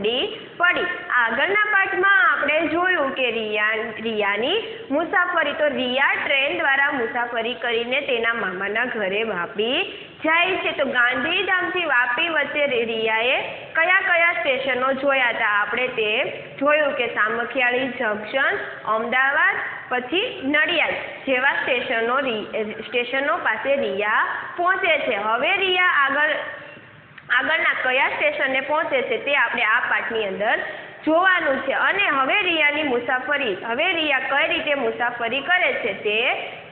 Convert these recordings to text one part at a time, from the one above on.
મોડી પડી. આગળના પાઠમાં આપણે જોયું કે રિયા રિયાની મુસાફરી, તો રિયા ટ્રેન દ્વારા મુસાફરી કરીને તેના મામાના ઘરે વાપી જાય છે. તો ગાંધીધામથી વાપી વચ્ચે રિયાએ કયા કયા સ્ટેશનો જોયા હતા? આપણે તે જોયું કે સામખિયાળી જંકશન, અમદાવાદ, પછી નડિયાદ જેવા સ્ટેશનો સ્ટેશનો પાસે રિયા પહોંચે છે. હવે રિયા આગળ આગળના કયા સ્ટેશને પહોંચે છે તે આપણે આ પાઠની અંદર જોવાનું છે. અને હવે રિયાની મુસાફરી, હવે રિયા કઈ રીતે મુસાફરી કરે છે તે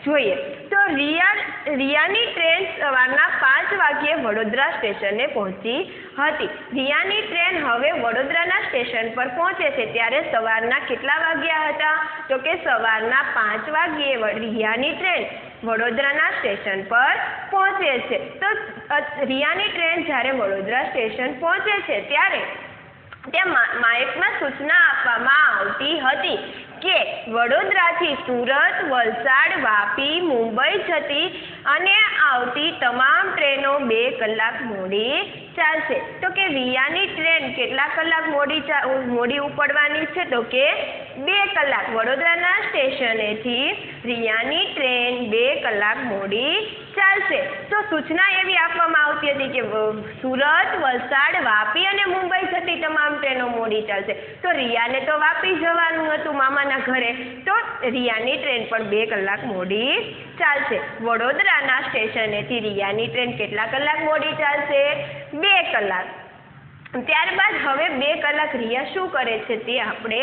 જોઈએ. તો રિયા, રિયાની ટ્રેન સવારના પાંચ વાગ્યે વડોદરા સ્ટેશને પહોંચી હતી. રિયાની ટ્રેન હવે વડોદરાના સ્ટેશન પર પહોંચે છે. ત્યારે સવારના કેટલા વાગ્યા હતા? તો કે સવારના પાંચ વાગ્યે રિયાની ટ્રેન વડોદરાના સ્ટેશન પર પહોંચે છે. તો રિયાની ટ્રેન જ્યારે વડોદરા સ્ટેશન પહોંચે છે, ત્યારે ત્યાં માઇકમાં સૂચના આપવામાં આવતી હતી કે વડોદરાથી સુરત, વલસાડ, વાપી, મુંબઈ જતી અને આવતી તમામ ટ્રેનો બે કલાક મોડી ચાલશે. તો કે રિયાની ટ્રેન કેટલા કલાક મોડી મોડી ઉપડવાની છે? તો કે બે કલાક. વડોદરાના સ્ટેશનેથી રિયાની ટ્રેન બે કલાક મોડી ચાલશે. તો સૂચના એવી આપવામાં આવતી હતી કે સુરત, વલસાડ, વાપી અને મુંબઈ જતી તમામ ટ્રેનો મોડી ચાલશે. તો રિયાને તો વાપી જવાનું હતું મામાના ઘરે. તો રિયાની ટ્રેન પણ બે કલાક મોડી ચાલશે. વડોદરાના સ્ટેશનેથી રિયાની ટ્રેન કેટલા કલાક મોડી ચાલશે? બે કલાક. ત્યારબાદ હવે બે કલાક રિયા શું કરે છે તે આપણે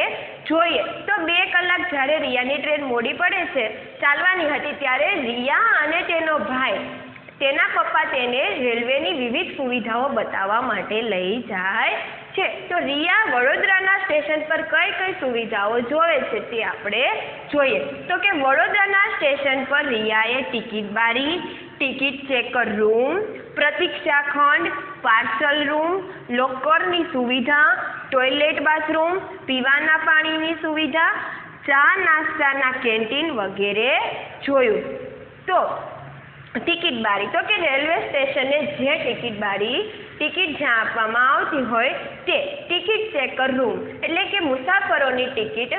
જોઈએ. તો બે કલાક જ્યારે રિયાની ટ્રેન મોડી પડે છે, ચાલવાની હતી ત્યારે રિયા અને તેનો ભાઈ, તેના પપ્પા તેને રેલવેની વિવિધ સુવિધાઓ બતાવવા માટે લઈ જાય છે. તો રિયા વડોદરાના સ્ટેશન પર કઈ કઈ સુવિધાઓ જોવે છે તે આપણે જોઈએ. તો કે વડોદરાના સ્ટેશન પર રિયાએ ટિકિટ બારી, ટિકિટ ચેકર રૂમ, પ્રતીક્ષા ખંડ, પાર્સલ રૂમ, લોકરની સુવિધા, ટોયલેટ બાથરૂમ, પીવાના પાણીની સુવિધા, ચા નાસ્તાના કેન્ટીન વગેરે જોયું. તો ટિકિટ બારી. તો કે રેલવે સ્ટેશને જે ટિકિટ બારી ટિકિટ જ્યાં આપવામાં આવતી હોય તે ટિકિટ ચેકર રૂમ, એટલે કે મુસાફરોની ટિકિટ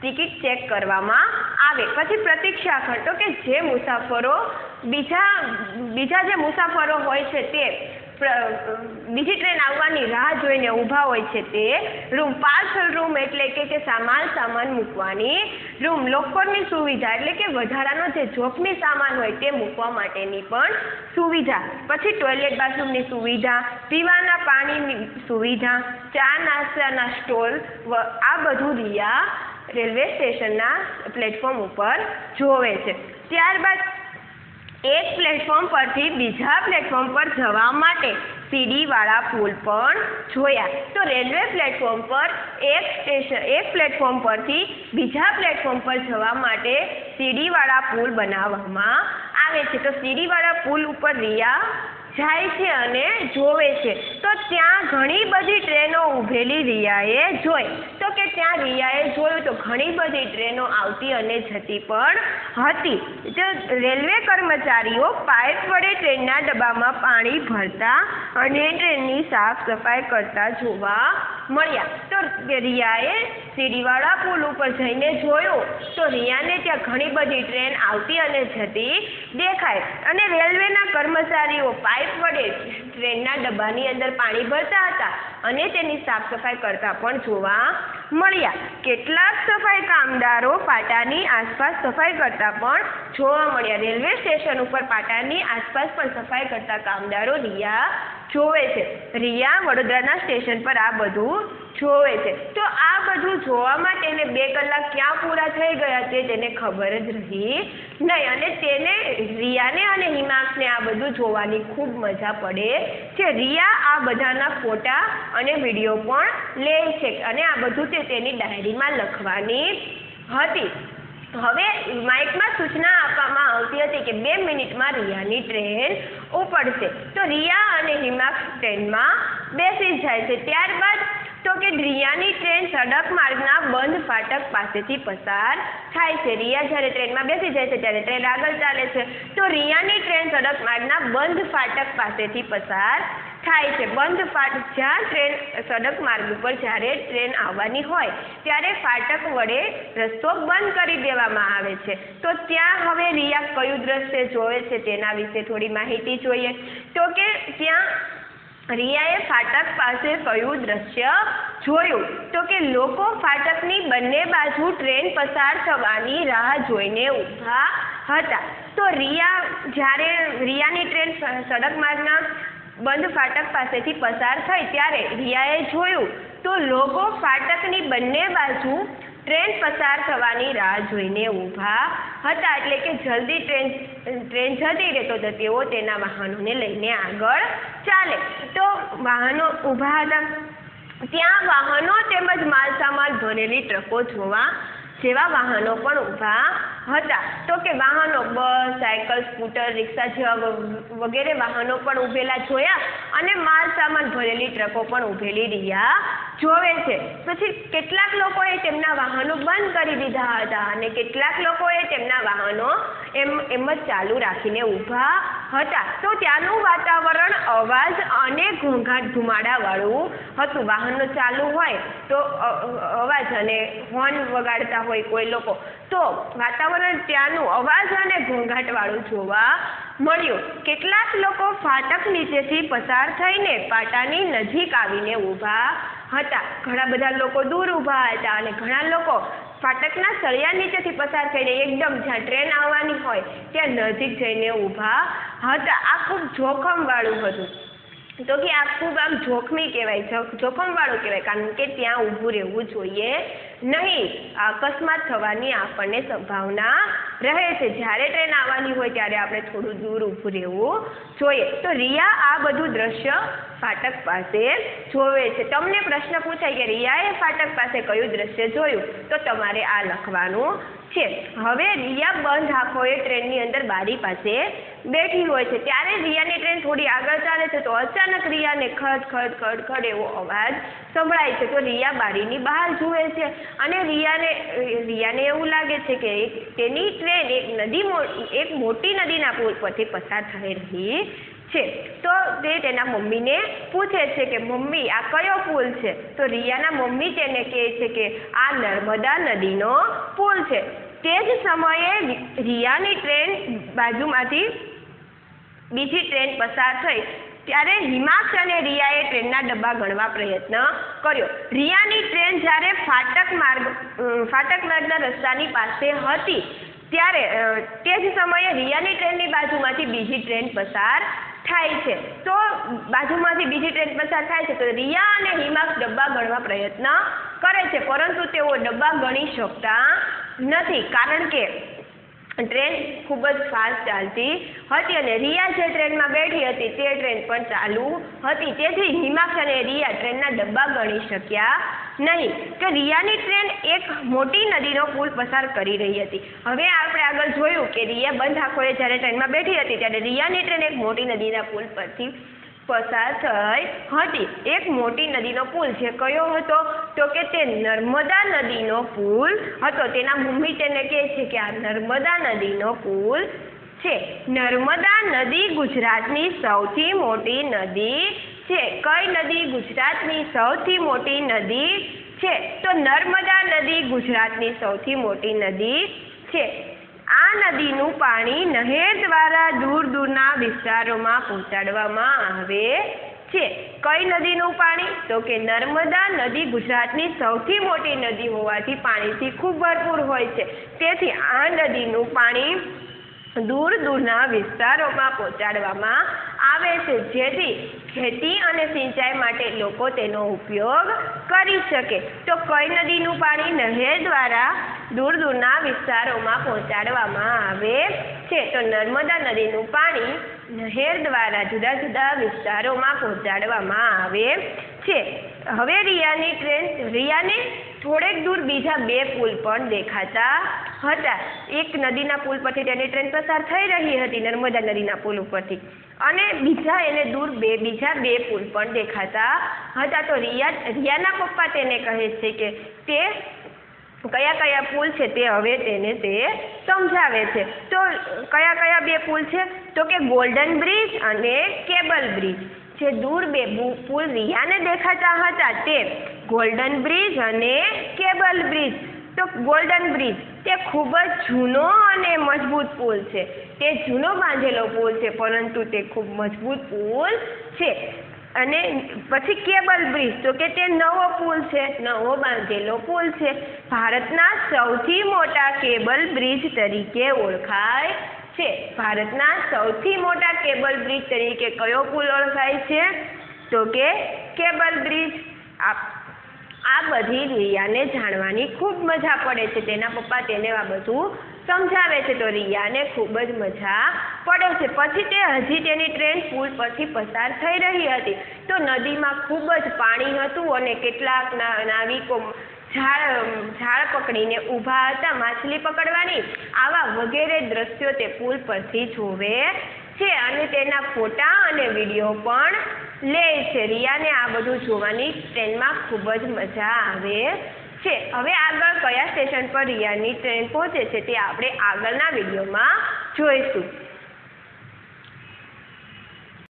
ટિકિટ ચેક કરવામાં આવે. પછી પ્રતીક્ષા ખંડ તો કે જે મુસાફરો, બીજા બીજા જે મુસાફરો હોય છે તે બીજી ટ્રેન આવવાની રાહ જોઈને ઊભા હોય છે તે રૂમ પાર્સલ રૂમ એટલે કે કે સામાન સામાન મૂકવાની રૂમ લોકરની સુવિધા એટલે કે વધારાનો જે જોખમી સામાન હોય તે મૂકવા માટેની પણ સુવિધા. પછી ટોયલેટ બાથરૂમની સુવિધા, પીવાના પાણીની સુવિધા, ચા નાસ્તાના સ્ટોલ આ બધું રિયા રેલવે સ્ટેશનના પ્લેટફોર્મ ઉપર જોવે છે. ત્યારબાદ એક પ્લેટફોર્મ પરથી બીજા પ્લેટફોર્મ પર જવા માટે સીડીવાળા પુલ પણ જોયા. તો રેલવે પ્લેટફોર્મ પર એક સ્ટેશન એક પ્લેટફોર્મ પરથી બીજા પ્લેટફોર્મ પર જવા માટે સીડીવાળા પુલ બનાવવામાં આવે છે. તો સીડીવાળા પુલ ઉપર રિયા જાય છે અને જોવે છે. તો ત્યાં ઘણી બધી ટ્રેનો ઊભેલી રિયાએ જોઈ. કે ત્યાં રિયાએ જોયું તો ઘણી બધી ટ્રેનો આવતી અને જતી પણ હતી. તો રેલવે કર્મચારીઓ પાઇપ વડે ટ્રેનના ડબ્બામાં પાણી ભરતા અને ટ્રેનની સાફ સફાઈ કરતા જોવા મળ્યા. તો રિયાએ સીડીવાળા પુલ ઉપર જઈને જોયું તો રિયાને ત્યાં ઘણી બધી ટ્રેન આવતી અને જતી દેખાય. અને રેલવેના કર્મચારીઓ પાઇપ વડે ટ્રેનના ડબ્બાની અંદર પાણી ભરતા હતા અને તેની સાફ સફાઈ કરતા પણ જોવા મળ્યા. કેટલાક સફાઈ કામદારો પાટાની આસપાસ સફાઈ કરતા પણ જોવા મળ્યા. રેલવે સ્ટેશન ઉપર પાટાની આસપાસ પણ સફાઈ કરતા કામદારો રિયા જોવે છે. રિયા વડોદરાના સ્ટેશન પર આ બધું જોવે છે. તો આ બધું જોવામાં તેને બે કલાક ક્યાં પૂરા થઈ ગયા તે તેને ખબર જ રહી નહીં. અને તેને રિયાને અને હિમાંશને આ બધું જોવાની ખૂબ મજા પડે છે. રિયા આ બધાના ફોટા અને વીડિયો પણ લે છે અને આ બધું તે તેની ડાયરીમાં લખવાની હતી. હવે માઇકમાં સૂચના આપવામાં આવતી હતી કે બે મિનિટમાં રિયાની ટ્રેન ઉપડશે. તો રિયા અને હિમાક્ષ ટ્રેનમાં બેસી જાય છે. ત્યારબાદ તો કે રિયાની ટ્રેન સડક માર્ગના બંધ ફાટક પાસેથી પસાર થાય છે. રિયા જ્યારે ટ્રેનમાં બેસી જાય છે, ત્યારે ટ્રેન આગળ ચાલે છે. તો રિયાની ટ્રેન સડક માર્ગના બંધ ફાટક પાસેથી પસાર થાય છે. બંધ ફાટક જ્યાં ટ્રેન સડક માર્ગ ઉપર જ્યારે ટ્રેન આવવાની હોય, ત્યારે ફાટક વડે રસ્તો બંધ કરી દેવામાં આવે છે. તો ત્યાં હવે રિયા કયું દ્રશ્ય જોવે છે તેના વિશે થોડી માહિતી જોઈએ. તો કે ત્યાં રિયાએ ફાટક પાસે કયું દ્રશ્ય જોયું તો કે લોકો ફાટકની બંને બાજુ ટ્રેન પસાર થવાની રાહ જોઈને ઊભા હતા. તો રિયા, જ્યારે રિયાની ટ્રેન સડક માર્ગના બંધ ફાટક પાસેથી પસાર થઈ, ત્યારે રિયાએ જોયું તો લોકો ફાટકની બંને બાજુ ટ્રેન પસાર થવાની રાહ જોઈને ઊભા હતા. એટલે કે જલ્દી ટ્રેન ટ્રેન જતી રહે તો તેઓ તેના વાહનોને લઈને આગળ ચાલે. તો વાહનો ઊભા હતા. ત્યાં વાહનો તેમજ માલસામાન ભરેલી ટ્રકો જોવા જેવા વાહનો પણ ઊભા હતા. તો કે વાહનો, બસ, સાયકલ, સ્કૂટર, રિક્ષા જેવા વગેરે વાહનો પણ ઊભેલા જોયા અને માલ સામાન ભરેલી ટ્રકો પણ ઊભેલી રહ્યા જોવે છે. પછી કેટલાક લોકોએ તેમના વાહનો બંધ કરી દીધા હતા અને કેટલાક લોકોએ તેમના વાહનો એમ એમ જ ચાલુ રાખીને ઊભા હતા. તો ત્યાંનું વાતાવરણ અવાજ અને ઘોંઘાટ ધુમાડાવાળું હતું. વાહનો ચાલુ હોય તો અવાજ અને હોર્ન વગાડતા હોય કોઈ લોકો. તો વાતાવરણ ત્યાંનું અવાજ અને ઘોંઘાટવાળું જોવા મળ્યું. કેટલાક લોકો ફાટક નીચેથી પસાર થઈને પાટાની નજીક આવીને ઊભા હતા. ઘણા બધા લોકો દૂર ઊભા હતા અને ઘણા લોકો ફાટકના સળિયા નીચેથી પસાર થઈને એકદમ જ્યાં ટ્રેન આવવાની હોય ત્યાં નજીક જઈને ઊભા હતા. આ ખૂબ જોખમવાળું હતું. તો કે આ ખૂબ આમ જોખમી કહેવાય જોખમવાળું કહેવાય. કારણ કે ત્યાં ઊભું રહેવું જોઈએ. નહીં, અકસ્માત થવાની આપણને સંભાવના રહે છે. જ્યારે ટ્રેન આવવાની હોય ત્યારે આપણે થોડું દૂર ઊભું રહેવું જોઈએ. તો રિયા આ બધું દ્રશ્ય ફાટક પાસે જોવે છે. તમને પ્રશ્ન પૂછાય કે રિયાએ ફાટક પાસે કયું દ્રશ્ય જોયું? તો તમારે આ લખવાનું છે. હવે રિયા બંધ આંખોએ ટ્રેનની અંદર બારી પાસે બેઠી હોય છે. ત્યારે રિયાની ટ્રેન થોડી આગળ ચાલે છે તો અચાનક રિયાને ખડ ખડ ખડ ખડ એવો અવાજ સંભળાય છે. તો રિયા બારીની બહાર જુએ છે. અને રિયાને રિયાને એવું લાગે છે કે તેની ટ્રેન એક નદી એક મોટી નદીના પુલ પરથી પસાર થઈ રહી છે. તો તે તેના મમ્મીને પૂછે છે કે, મમ્મી, આ કયો પુલ છે? તો રિયાના મમ્મી તેને કહે છે કે, આ નર્મદા નદીનો પુલ છે. તે જ સમયે રિયાની ટ્રેન બાજુમાંથી બીજી ટ્રેન પસાર થઈ ત્યારે હિમાક્ષ અને રિયાએ ટ્રેનના ડબ્બા ગણવા પ્રયત્ન કર્યો. રિયાની ટ્રેન જ્યારે ફાટક માર્ગ ફાટક માર્ગના રસ્તાની પાસે હતી, ત્યારે તે જ સમયે રિયાની ટ્રેનની બાજુમાંથી બીજી ટ્રેન પસાર થાય છે. તો બાજુમાંથી બીજી ટ્રેન પસાર થાય છે, તો રિયા અને હિમાક્ષ ડબ્બા ગણવા પ્રયત્ન કરે છે, પરંતુ તેઓ ડબ્બા ગણી શકતા નથી. કારણ કે ટ્રેન ખૂબ જ ફાસ્ટ ચાલતી હતી અને રિયા જે ટ્રેનમાં બેઠી હતી તે ટ્રેન પણ ચાલુ હતી. તેથી હિમાક્ષ અને રિયા ટ્રેનના ડબ્બા ગણી શક્યા નહીં. કે રિયાની ટ્રેન એક મોટી નદીનો પુલ પસાર કરી રહી હતી. હવે આપણે આગળ જોયું કે રિયા બંધ આંખોએ જ્યારે ટ્રેનમાં બેઠી હતી, ત્યારે રિયાની ટ્રેન એક મોટી નદીના પુલ પરથી પસાર થઈ હતી. એક મોટી નદીનો પુલ જે કયો હતો? તો કે તે નર્મદા નદીનો પુલ હતો. તેના મમ્મી તેને કહે છે કે આ નર્મદા નદીનો પુલ છે. નર્મદા નદી ગુજરાતની સૌથી મોટી નદી છે. કઈ નદી ગુજરાતની સૌથી મોટી નદી છે? તો નર્મદા નદી ગુજરાતની સૌથી મોટી નદી છે. આ નદીનું પાણી નહેર દ્વારા દૂર દૂરના વિસ્તારોમાં પહોંચાડવામાં આવે છે. કઈ નદીનું પાણી? તો કે નર્મદા નદી ગુજરાતની સૌથી મોટી નદી હોવાથી પાણીથી ખૂબ ભરપૂર હોય છે. તેથી આ નદીનું પાણી દૂર દૂરના વિસ્તારોમાં પહોંચાડવામાં આવે છે. જેથી ખેતી અને સિંચાઈ માટે લોકો તેનો ઉપયોગ કરી શકે. તો કઈ નદીનું પાણી નહેર દ્વારા દૂર દૂરના વિસ્તારોમાં પહોંચાડવામાં આવે છે? તો નર્મદા નદીનું પાણી નહેર દ્વારા જુદા જુદા વિસ્તારોમાં પહોંચાડવામાં આવે છે. હવે રિયાની ટ્રેન, રિયાને થોડેક દૂર બીજા બે પુલ પણ દેખાતા હતા. એક નદીના પુલ પરથી તેની ટ્રેન પસાર થઈ રહી હતી, નર્મદા નદીના પુલ ઉપરથી. અને બીજા એને દૂર બે, બીજા બે પુલ પણ દેખાતા હતા. તો રિયા, રિયાના પપ્પા તેને કહે છે કે તે કયા કયા પુલ છે તે હવે તેને તે સમજાવે છે. તો કયા કયા બે પુલ છે? તો કે ગોલ્ડન બ્રિજ અને કેબલ બ્રિજ. જે દૂર બે પુલ રિયાને દેખાતા હતા તે ગોલ્ડન બ્રિજ અને કેબલ બ્રિજ. તો ગોલ્ડન બ્રિજ તે ખૂબ જ જૂનો અને મજબૂત પુલ છે. તે જૂનો બાંધેલો પુલ છે, પરંતુ તે ખૂબ મજબૂત પુલ છે. અને પછી કેબલ બ્રિજ, તો કે તે નવો પુલ છે, નવો બાંધેલો પુલ છે. ભારતના સૌથી મોટા કેબલ બ્રિજ તરીકે ઓળખાય છે. ભારતના સૌથી મોટા કેબલ બ્રિજ તરીકે કયો પુલ ઓળખાય છે? તો કે કેબલ બ્રિજ. આ આ બધી રિયાને જાણવાની ખૂબ મજા પડે છે. તેના પપ્પા તેને આ બધું સમજાવે છે તો રિયાને ખૂબ જ મજા પડે છે. પછી તે હજી તેની ટ્રેન પુલ પરથી પસાર થઈ રહી હતી. તો નદીમાં ખૂબ જ પાણી હતું અને કેટલાક નાવિકો ઝાડ ઝાડ પકડીને ઊભા હતા માછલી પકડવાની. આવા વગેરે દ્રશ્યો તે પુલ પરથી જોવે છે અને તેના ફોટા અને વીડિયો પણ લે છે રિયાને આ બધું જોવાની ટ્રેનમાં ખૂબ જ મજા આવે છે. હવે આગળ કયા સ્ટેશન પર રિયાની ટ્રેન પહોંચે છે તે આપણે આગળના વિડીયોમાં જોઈશું.